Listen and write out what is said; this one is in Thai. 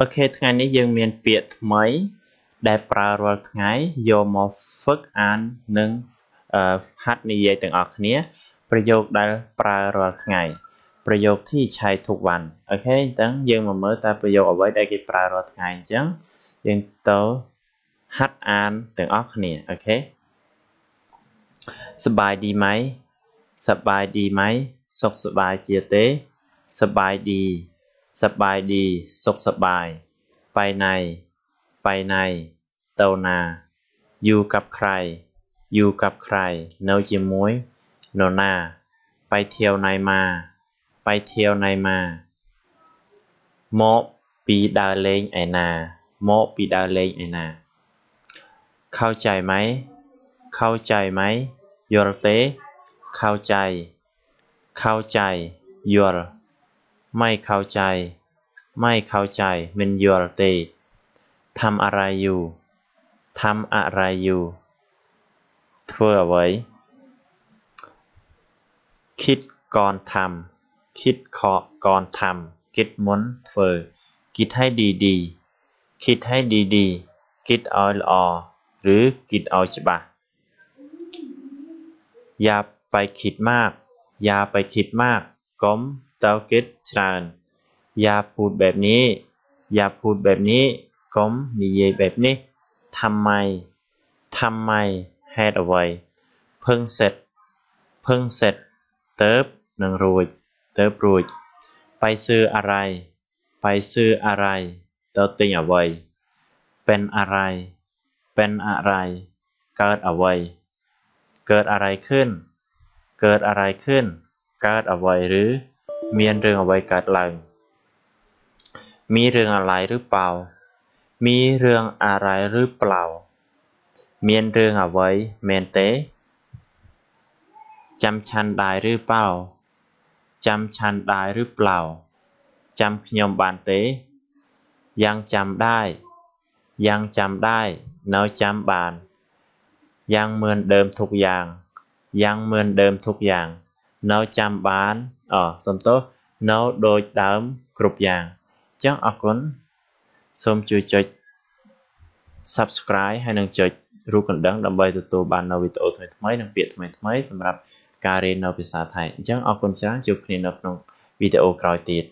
អូខេថ្ងៃនេះយើងមានពាក្យថ្មីដែលប្រើរាល់ថ្ងៃយកមកហ្វឹកអាននិងហាត់និយាយទាំងអស់គ្នា ប្រយោគដែលប្រើរាល់ថ្ងៃប្រយោគที่ใช้ทุกวันអូខេអញ្ចឹងយើងមកមើលតើប្រយោគអ្វីដែលគេប្រើរាល់ថ្ងៃអញ្ចឹងយើងទៅហាត់អានទាំងអស់គ្នាអូខេសบายดีไหมសบายดีไหมសុខសบายជាទេសบายดี สบายดี สุขสบาย ไปใน ไปใน เตานา อยู่กับใคร อยู่กับใคร เนาจิมวยโนนาไปเที่ยวในมา ไปเที่ยวในมาโมปีดาเลงไอนาโมปีดาเลงไอนา เข้าใจไหม เข้าใจไหมยอร์เตเข้าใจ เข้าใจยอร์ ไม่เข้าใจ ไม่เข้าใจ มันยูร์ตีทำอะไรอยู่ ทำอะไรอยู่เทื่อไว้ คิดก่อนทำ คิดเคาะก่อนทำ คิดม้นเฟือคิดให้ดีๆ คิดให้ดีๆ คิดเอาลอหรือคิดเอาฉบะอย่าไปคิดมาก อย่าไปคิดมากก้ม គិតច្រើនอย่าพูดแบบนี้อย่าพูดแบบนี้កុំនិយាយបែបនេះทำไมทำไมហេតុអ្វីเพิ่งเสร็จเพิ่งเสร็จទៅនឹងរួចទៅរួចไปซื้ออะไรไปซื้ออะไรទៅទិញអ្វីเป็นอะไรเป็นอะไรកើតអ្វីเกิดอะไรขึ้นเกิดอะไรขึ้นកើតអ្វី มีเรื่องอะไรกัดลังมีเรื่องอะไรหรือเปล่า มีเรื่องอะไรหรือเปล่า มีเรื่องอะไรเมนเตจำชันได้หรือเปล่า จำชันได้หรือเปล่า จำขยมบานเตยังจำได้ ยังจำได้เนาจำบาน ยังเหมือนเดิมทุกอย่าง ยังเหมือนเดิมทุกอย่าง នៅចាំបានអសំទោសនៅដូចដើមគ្រប់យ៉ាងអញ្ចឹងអរគុណសូមជួយចុច Subscribe ហើយនិងចុចរូបកណ្ដឹងដើម្បីទទួលបាននូវវីដេអូថ្មីៗនិងពាក្យថ្មីៗសម្រាប់ការរៀននៅភាសាថៃអញ្ចឹងអរគុណច្រើនជួបគ្នានៅក្នុងវីដេអូក្រោយទៀត